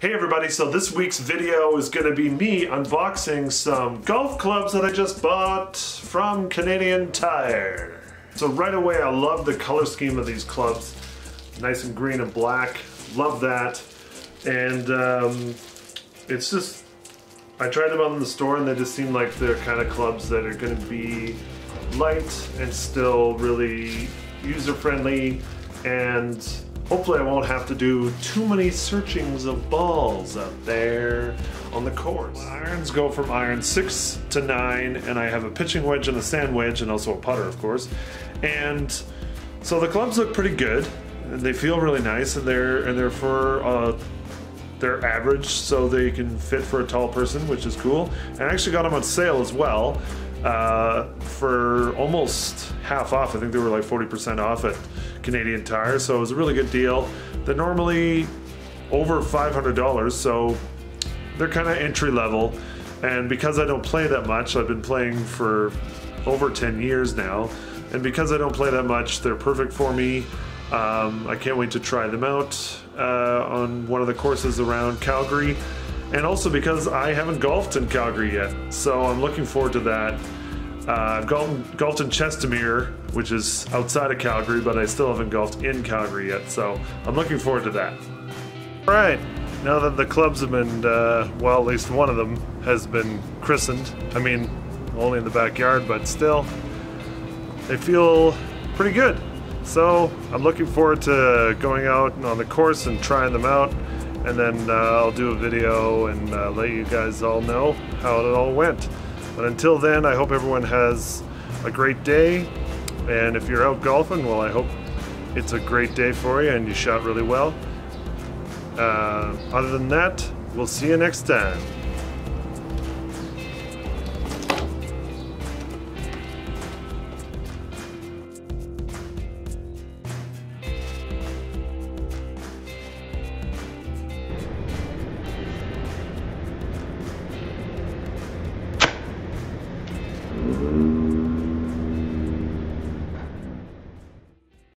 Hey everybody, so this week's video is going to be me unboxing some golf clubs that I just bought from Canadian Tire. So right away I love the color scheme of these clubs. Nice and green and black, love that. And um, it's just, I tried them out in the store and they just seem like they're kind of clubs that are going to be light and still really user friendly and Hopefully I won't have to do too many searchings of balls out there on the course. My irons go from iron 6 to 9 and I have a pitching wedge and a sand wedge and also a putter of course. And so the clubs look pretty good and they feel really nice and they're and they're for uh, they're average so they can fit for a tall person which is cool. And I actually got them on sale as well uh, for almost half off. I think they were like 40% off at Canadian Tire, so it was a really good deal. They're normally over $500, so they're kind of entry level. And because I don't play that much, I've been playing for over 10 years now, and because I don't play that much, they're perfect for me. Um, I can't wait to try them out uh, on one of the courses around Calgary and also because I haven't golfed in Calgary yet. So I'm looking forward to that. Uh, I've golfed, golfed in Chestermere, which is outside of Calgary, but I still haven't golfed in Calgary yet. So I'm looking forward to that. All right, now that the clubs have been, uh, well, at least one of them has been christened. I mean, only in the backyard, but still, they feel pretty good. So I'm looking forward to going out on the course and trying them out and then uh, I'll do a video and uh, let you guys all know how it all went. But until then, I hope everyone has a great day. And if you're out golfing, well, I hope it's a great day for you and you shot really well. Uh, other than that, we'll see you next time. Música